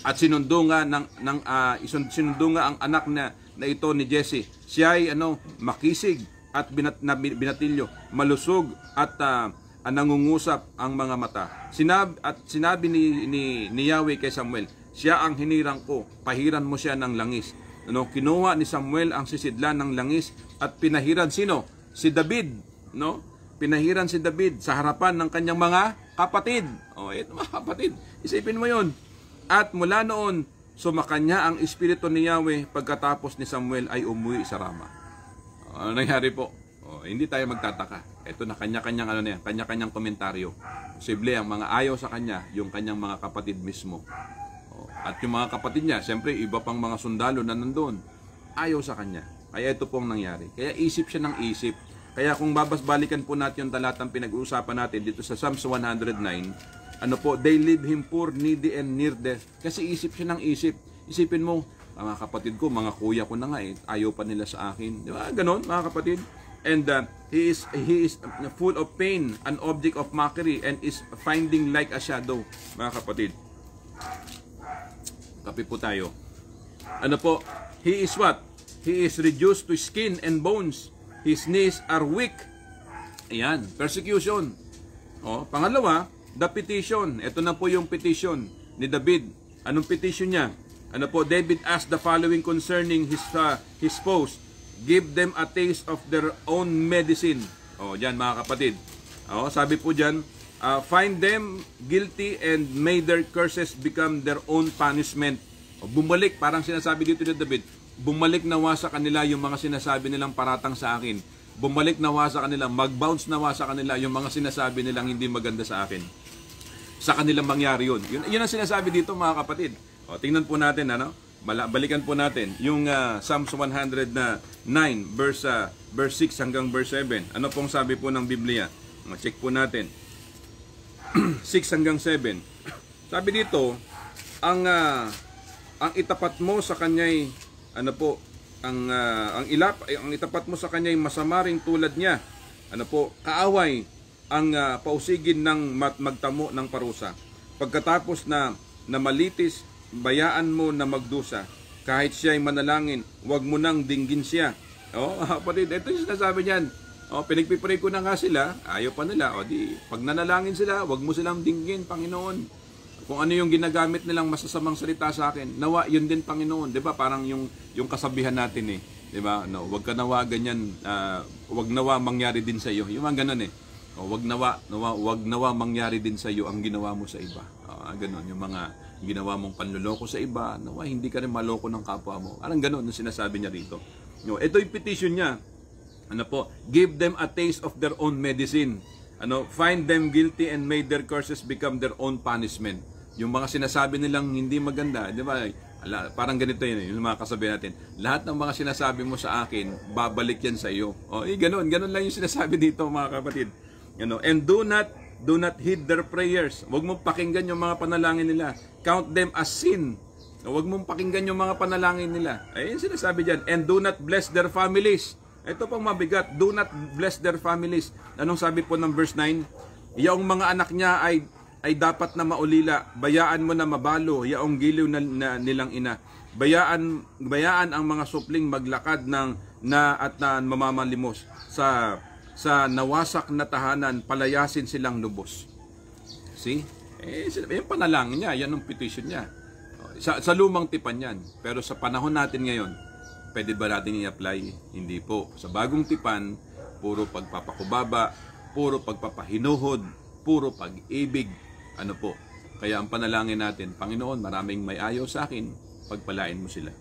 At sinundo nga ng ng uh, sinundo nga ang anak na, na ito ni Jesse. Siya ay ano, makisig at binat, na, binatilyo, malusog at uh, nangungusap ang mga mata. Sinab at sinabi ni, ni, ni Yahweh kay Samuel, siya ang hinirang ko, pahiran mo siya ng langis. Ano, kinuha ni Samuel ang sisidlan ng langis at pinahiran sino? Si David, no? Pinahiran si David sa harapan ng kanyang mga kapatid. Oh, ito mga kapatid. Isipin mo 'yon. At mula noon, sumakanya ang espiritu ni Yahweh pagkatapos ni Samuel ay umuwi sa Rama. Ano nangyari po? Oh, hindi tayo magtataka. Ito na kanya-kanyang ano na yan, kanya-kanyang komentaryo. Posible ang mga ayaw sa kanya, yung kanyang mga kapatid mismo. At yung mga kapatid niya, siyempre iba pang mga sundalo na nandoon, ayaw sa kanya. Kaya ito pong nangyari. Kaya isip siya ng isip. Kaya kung babasbalikan po natin yung talatang pinag-uusapan natin dito sa Psalms 109, ano po, they leave him poor, needy, and near death. Kasi isip siya ng isip. Isipin mo, mga kapatid ko, mga kuya ko na nga eh, ayaw pa nila sa akin. Di ba? Ganon, mga kapatid. And uh, he is he is full of pain, an object of mockery, and is finding like a shadow, mga kapatid. Kape po tayo. Ano po? He is what? He is reduced to skin and bones. His knees are weak. Ayan, persecution. O, pangalawa, the petition. Ito na po yung petition ni David. Anong petition niya? Ano po, David asked the following concerning his uh, his post. Give them a taste of their own medicine. O, diyan mga kapatid. O, sabi po diyan, uh, find them guilty and may their curses become their own punishment. O, bumalik, parang sinasabi dito ni David, bumalik nawa sa kanila yung mga sinasabi nilang paratang sa akin. Bumalik nawa sa kanila, mag-bounce nawa sa kanila yung mga sinasabi nilang hindi maganda sa akin. Sa kanilang mangyari yun. Yun, yun ang sinasabi dito mga kapatid. O, tingnan po natin, ano? Balikan po natin yung uh, Psalms 109 verse uh, verse 6 hanggang verse 7. Ano pong sabi po ng Biblia? Check po natin. [clears throat] 6 hanggang 7. Sabi dito, ang uh, ang itapat mo sa kanya'y ano po, ang uh, ang ilap ang itapat mo sa kanya'y masama ring tulad niya. Ano po, kaaway ang uh, pausigin ng magtamo ng parusa. Pagkatapos na namalitis, bayaan mo na magdusa. Kahit siya ay manalangin, huwag mo nang dinggin siya. Oh, [laughs] kapatid, ito yung sinasabi niyan o, pinagpipray ko na nga sila, ayaw pa nila. O di, pag nanalangin sila, wag mo silang dinggin, Panginoon. Kung ano yung ginagamit nilang masasamang salita sa akin, nawa, yun din, Panginoon. 'Di ba Parang yung, yung kasabihan natin eh. 'Di ba No, wag ka nawa ganyan, uh, wag nawa mangyari din sa iyo. Yung mga ganun eh. O, wag nawa, nawa, wag nawa mangyari din sa iyo ang ginawa mo sa iba. O, ganun, yung mga ginawa mong panloloko sa iba, nawa hindi ka rin maloko ng kapwa mo. Parang ganun ang sinasabi niya rito. No, ito yung petition niya ano po, give them a taste of their own medicine. Ano, find them guilty and made their curses become their own punishment. Yung mga sinasabi nilang hindi maganda, di ba? Parang ganito yun, yung mga kasabi natin. Lahat ng mga sinasabi mo sa akin, babalik yan sa iyo. O, eh, ganun, ganun lang yung sinasabi [laughs] dito, mga kapatid. You know, and do not do not heed their prayers. Huwag mong pakinggan yung mga panalangin nila. Count them as sin. Huwag mong pakinggan yung mga panalangin nila. Ayun sinasabi diyan. And do not bless their families. Ito pang mabigat, do not bless their families. Anong sabi po ng verse 9? Yaong mga anak niya ay ay dapat na maulila. Bayaan mo na mabalo, yaong giliw na, na nilang ina. Bayaan bayaan ang mga supling maglakad ng na at na mamamalimos sa sa nawasak na tahanan, palayasin silang lubos. See? Eh, yung panalangin niya, yan ang petition niya. sa, sa lumang tipan yan. Pero sa panahon natin ngayon, pwede ba natin i-apply? Hindi po. Sa bagong tipan, puro pagpapakubaba, puro pagpapahinuhod, puro pag-ibig. Ano po? Kaya ang panalangin natin, Panginoon, maraming may ayaw sa akin, pagpalain mo sila.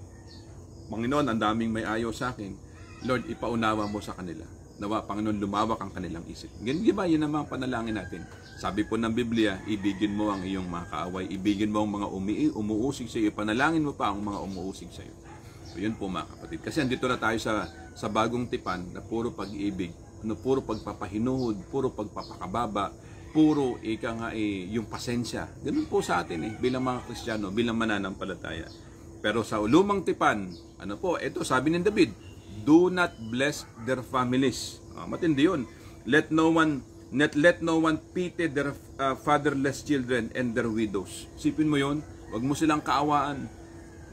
Panginoon, ang daming may ayaw sa akin. Lord, ipaunawa mo sa kanila. Nawa, Panginoon, lumawak ang kanilang isip. Ganyan, di ba? Yan ang mga panalangin natin. Sabi po ng Biblia, ibigin mo ang iyong mga kaaway, ibigin mo ang mga umi umuusig sa iyo, panalangin mo pa ang mga umuusig sa iyo. So yun po mga kapatid. Kasi andito na tayo sa, sa bagong tipan na puro pag-ibig, ano, puro pagpapahinuhod, puro pagpapakababa, puro ika nga eh, yung pasensya. Ganun po sa atin eh, bilang mga Kristiyano, bilang mananampalataya. Pero sa lumang tipan, ano po, ito sabi ni David, do not bless their families. Ah, matindi yun. Let no one let, let no one pity their uh, fatherless children and their widows. Sipin mo yon, wag mo silang kaawaan.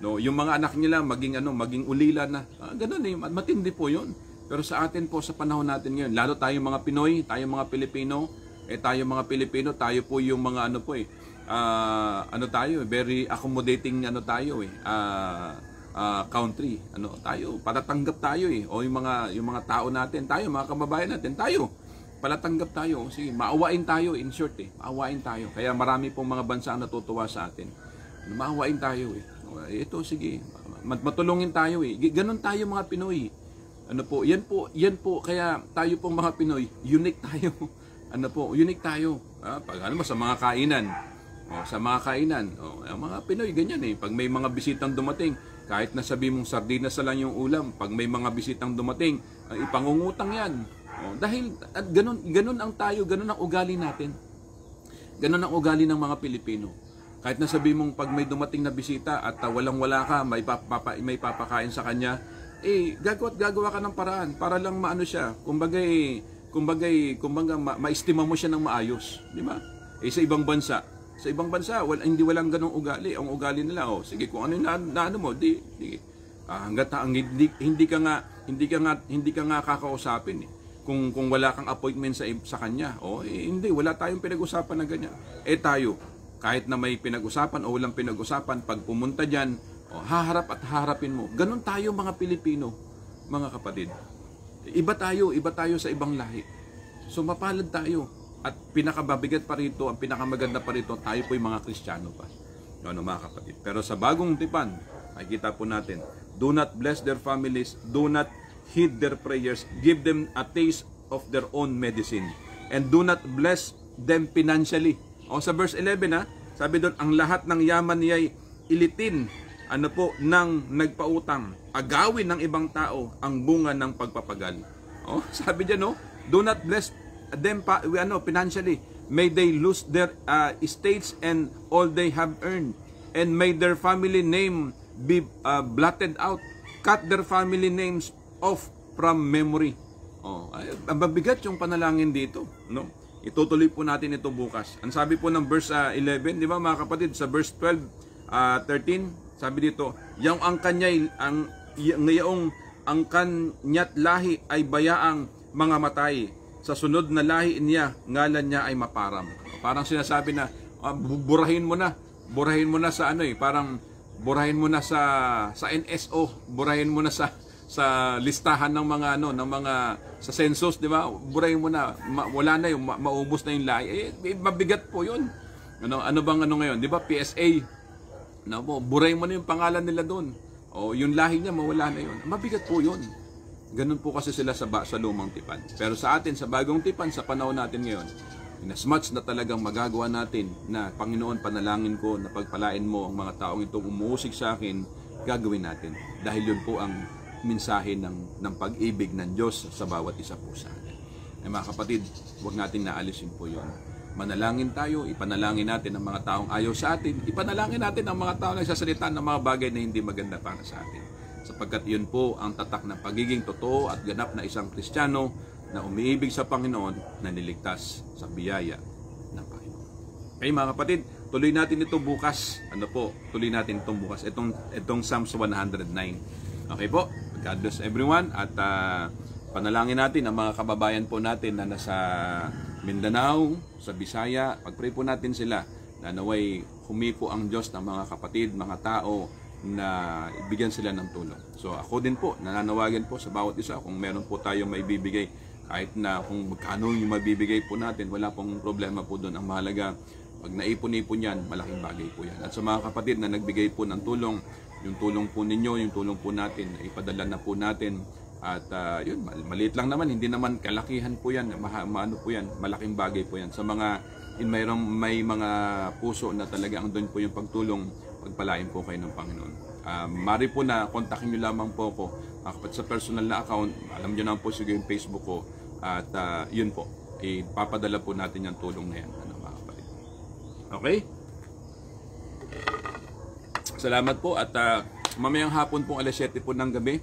No, yung mga anak nila maging ano, maging ulila na. Ah, ganun eh, matindi po 'yon. Pero sa atin po sa panahon natin ngayon, lalo tayong mga Pinoy, tayong mga Pilipino, eh tayo mga Pilipino, tayo po yung mga ano po eh, uh, ano tayo, very accommodating ano tayo eh, uh, uh, country. Ano tayo, patatanggap tayo eh. O yung mga yung mga tao natin, tayo mga kababayan natin, tayo palatanggap tayo. Sige, maawain tayo in short eh. Maawain tayo. Kaya marami pong mga bansa ang natutuwa sa atin. Maawain tayo eh. Ito sige, matulungin tayo eh. Ganon tayo mga Pinoy. Ano po, yan po, yan po, kaya tayo pong mga Pinoy, unique tayo. [laughs] ano po, unique tayo. Ah, pag ano sa mga kainan, oh, sa mga kainan, oh, mga Pinoy ganyan eh. Pag may mga bisitang dumating, kahit na sabi mong sardinas sa lang yung ulam, pag may mga bisitang dumating, uh, ipangungutang yan. Oh, dahil at ganun, ganun ang tayo, ganun ang ugali natin. Ganun ang ugali ng mga Pilipino. Kahit na sabi mong pag may dumating na bisita at uh, walang-wala ka, may, papa, may papakain sa kanya, eh, gagawa gagawa ka ng paraan para lang maano siya. Kumbaga, eh, kumbaga, eh, kumbaga ma- maestima mo siya ng maayos. Di ba? Eh, sa ibang bansa, sa ibang bansa, wal, hindi walang ganong ugali. Ang ugali nila, oh, sige, kung ano na, na ano mo, di, di ah, hanggat ang hindi, hindi ka nga hindi ka nga hindi ka nga kakausapin eh. Kung kung wala kang appointment sa sa kanya, oh, eh, hindi wala tayong pinag-usapan na ganyan. Eh tayo, kahit na may pinag-usapan o walang pinag-usapan, pag pumunta diyan, oh, haharap at haharapin mo. Ganon tayo mga Pilipino, mga kapatid. Iba tayo, iba tayo sa ibang lahi. So mapalad tayo. At pinakababigat pa rito, ang pinakamaganda pa rito, tayo po yung mga Kristiyano pa. Ano mga kapatid. Pero sa bagong tipan, nakikita po natin, do not bless their families, do not heed their prayers, give them a taste of their own medicine, and do not bless them financially. O sa verse 11 ha, sabi doon, ang lahat ng yaman niya ay ilitin, ano po, ng nagpautang, agawin ng ibang tao ang bunga ng pagpapagal. O, [laughs] sabi diyan no, do not bless them ano, financially. May they lose their uh, estates and all they have earned. And may their family name be uh, blotted out. Cut their family names off from memory. Oh, ay, mabigat yung panalangin dito, no? Itutuloy po natin ito bukas. Ang sabi po ng verse uh, 11, di ba mga kapatid, sa verse 12, uh, 13, sabi dito, yung ang kanya'y, ang ngayong ang kanya't lahi ay bayaang mga matay sa sunod na lahi niya, ngalan niya ay maparam. Parang sinasabi na, uh, burahin mo na, burahin mo na sa ano eh, parang burahin mo na sa sa NSO, burahin mo na sa sa listahan ng mga ano, ng mga sa census, di ba? Burahin mo na, ma, wala na yung ma, maubos na yung lahi. Eh, eh mabigat po 'yun. Ano ano bang ano ngayon, di ba? PSA. No, burahin mo na yung pangalan nila doon. O yung lahi niya mawala na 'yun. Mabigat po 'yun. Ganun po kasi sila sa, sa lumang tipan. Pero sa atin, sa bagong tipan, sa panahon natin ngayon, in as much na talagang magagawa natin na Panginoon, panalangin ko na pagpalain mo ang mga taong itong umuusig sa akin, gagawin natin. Dahil yun po ang mensahe ng, ng pag-ibig ng Diyos sa bawat isa po sa atin. Ay mga kapatid, huwag natin naalisin po yun. Manalangin tayo, ipanalangin natin ang mga taong ayaw sa atin, ipanalangin natin ang mga taong nagsasalita ng mga bagay na hindi maganda para sa atin sapagkat iyon po ang tatak ng pagiging totoo at ganap na isang Kristiyano na umiibig sa Panginoon na niligtas sa biyaya ng Panginoon. Okay mga kapatid, tuloy natin ito bukas. Ano po? Tuloy natin itong bukas. Itong, itong Psalms 109. Okay po? God bless everyone at uh, panalangin natin ang mga kababayan po natin na nasa Mindanao, sa Bisaya. Pag-pray po natin sila na naway humipo ang Diyos ng mga kapatid, mga tao na bigyan sila ng tulong. So ako din po, nananawagan po sa bawat isa kung meron po tayong maibibigay kahit na kung magkano yung mabibigay po natin, wala pong problema po doon. Ang mahalaga, pag naipon-ipon yan, malaking bagay po yan. At sa mga kapatid na nagbigay po ng tulong, yung tulong po ninyo, yung tulong po natin, ipadala na po natin. At uh, yun, mal- maliit lang naman, hindi naman kalakihan po yan, ma- ma- ano po yan, malaking bagay po yan. Sa mga, in mayroong, may mga puso na talaga ang doon po yung pagtulong, pagpalain po kayo ng Panginoon. Uh, mari po na kontakin nyo lamang po ako uh, sa personal na account. Alam nyo naman po siguro yung Facebook ko. At uh, yun po, ipapadala po natin yung tulong na yan. Ano, mga kapatid. Okay? Salamat po at uh, mamayang hapon po alas 7 po ng gabi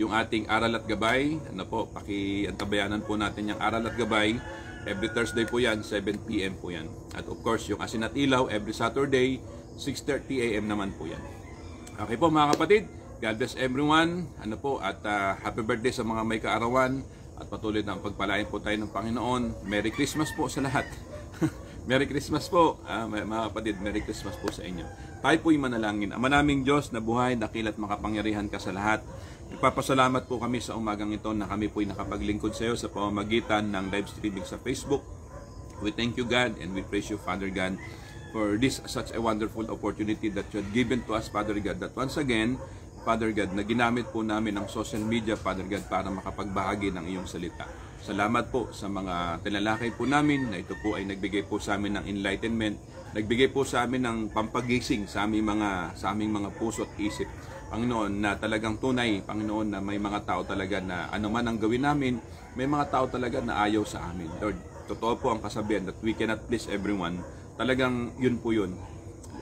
yung ating aral at gabay. Ano po, pakiantabayanan po natin yung aral at gabay. Every Thursday po yan, 7 p.m. po yan. At of course, yung asin at ilaw, every Saturday, 6.30 a.m. naman po yan. Okay po mga kapatid, God bless everyone. Ano po, at uh, happy birthday sa mga may kaarawan. At patuloy na pagpalain po tayo ng Panginoon. Merry Christmas po sa lahat. [laughs] Merry Christmas po, ah, mga kapatid. Merry Christmas po sa inyo. Tayo po'y manalangin. Ama naming Diyos na buhay, dakilat makapangyarihan ka sa lahat. Nagpapasalamat po kami sa umagang ito na kami po'y nakapaglingkod sa iyo sa pamamagitan ng live streaming sa Facebook. We thank you God and we praise you Father God for this such a wonderful opportunity that you had given to us Father God that once again Father God na ginamit po namin ang social media Father God para makapagbahagi ng iyong salita. Salamat po sa mga tinalakay po namin na ito po ay nagbigay po sa amin ng enlightenment, nagbigay po sa amin ng pampagising sa aming mga sa aming mga puso at isip. Panginoon na talagang tunay, Panginoon na may mga tao talaga na ano man ang gawin namin, may mga tao talaga na ayaw sa amin. Lord, totoo po ang kasabihan that we cannot please everyone. Talagang yun po yun.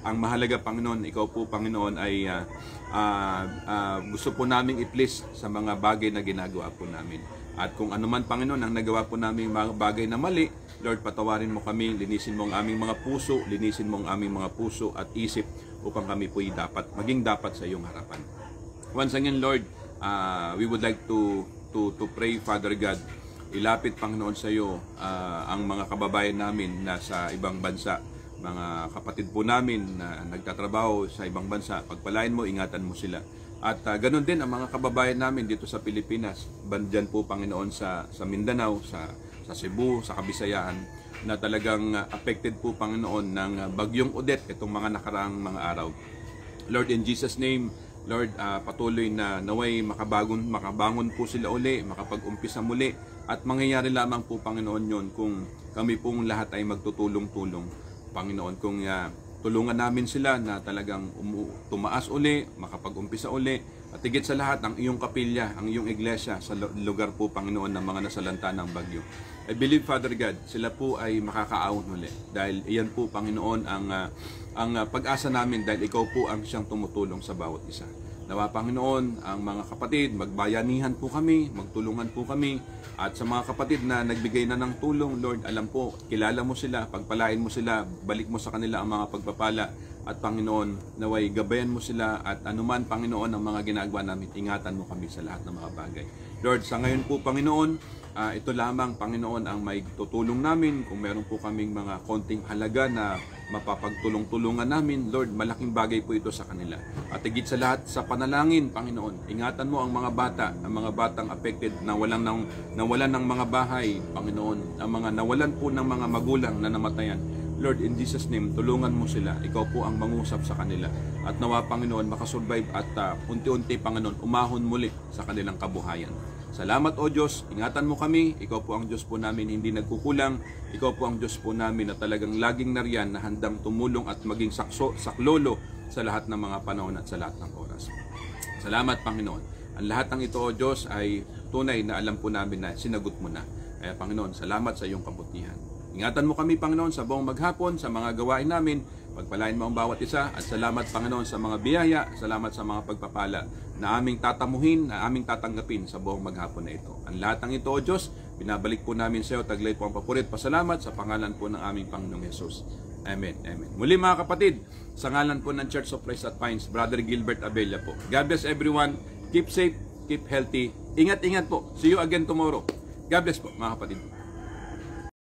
Ang mahalaga, Panginoon, ikaw po, Panginoon, ay uh, uh, uh, gusto po namin i-please sa mga bagay na ginagawa po namin. At kung ano man, Panginoon, ang nagawa po namin mga bagay na mali, Lord, patawarin mo kami, linisin mo ang aming mga puso, linisin mo ang aming mga puso at isip upang kami po'y dapat, maging dapat sa iyong harapan. Once again, Lord, uh, we would like to, to, to pray, Father God, ilapit, Panginoon, sa iyo uh, ang mga kababayan namin na sa ibang bansa, mga kapatid po namin na nagtatrabaho sa ibang bansa. Pagpalain mo, ingatan mo sila. At uh, ganun din ang mga kababayan namin dito sa Pilipinas, bandyan po Panginoon sa, sa Mindanao, sa, sa Cebu, sa Kabisayahan, na talagang affected po Panginoon ng bagyong Odette itong mga nakaraang mga araw. Lord, in Jesus' name, Lord, uh, patuloy na naway makabagon, makabangon po sila uli, makapag-umpisa muli, at mangyayari lamang po Panginoon yon kung kami pong lahat ay magtutulong-tulong. Panginoon, kung uh, tulungan namin sila na talagang umu- tumaas uli, makapag-umpisa uli, at higit sa lahat, ang iyong kapilya, ang iyong iglesia sa lugar po, Panginoon, ng mga nasalanta ng bagyo. I believe, Father God, sila po ay makakaawon uli. Dahil iyan po, Panginoon, ang, uh, ang uh, pag-asa namin dahil ikaw po ang siyang tumutulong sa bawat isa. Nawa, Panginoon, ang mga kapatid, magbayanihan po kami, magtulungan po kami. At sa mga kapatid na nagbigay na ng tulong, Lord, alam po, kilala mo sila, pagpalain mo sila, balik mo sa kanila ang mga pagpapala at Panginoon, naway gabayan mo sila at anuman Panginoon ang mga ginagawa namin, ingatan mo kami sa lahat ng mga bagay. Lord, sa ngayon po Panginoon, uh, ito lamang Panginoon ang may tutulong namin. Kung meron po kaming mga konting halaga na mapapagtulong-tulungan namin, Lord, malaking bagay po ito sa kanila. At higit sa lahat, sa panalangin, Panginoon, ingatan mo ang mga bata, ang mga batang affected, nawalan ng, nawalan ng mga bahay, Panginoon, ang mga nawalan po ng mga magulang na namatayan. Lord, in Jesus' name, tulungan mo sila. Ikaw po ang mangusap sa kanila. At nawa, Panginoon, makasurvive at uh, unti-unti, Panginoon, umahon muli sa kanilang kabuhayan. Salamat, O Diyos. Ingatan mo kami. Ikaw po ang Diyos po namin, hindi nagkukulang. Ikaw po ang Diyos po namin na talagang laging nariyan na handang tumulong at maging sakso, saklolo sa lahat ng mga panahon at sa lahat ng oras. Salamat, Panginoon. Ang lahat ng ito, O Diyos, ay tunay na alam po namin na sinagot mo na. Kaya, Panginoon, salamat sa iyong kabutihan. Ingatan mo kami, Panginoon, sa buong maghapon, sa mga gawain namin. Pagpalain mo ang bawat isa. At salamat, Panginoon, sa mga biyaya. Salamat sa mga pagpapala na aming tatamuhin, na aming tatanggapin sa buong maghapon na ito. Ang lahat ng ito, O Diyos, binabalik po namin sa iyo. Taglay po ang papurit. Pasalamat sa pangalan po ng aming Panginoong Yesus. Amen. Amen. Muli mga kapatid, sa ngalan po ng Church of Christ at Pines, Brother Gilbert Abella po. God bless everyone. Keep safe, keep healthy. Ingat-ingat po. See you again tomorrow. God bless po mga kapatid.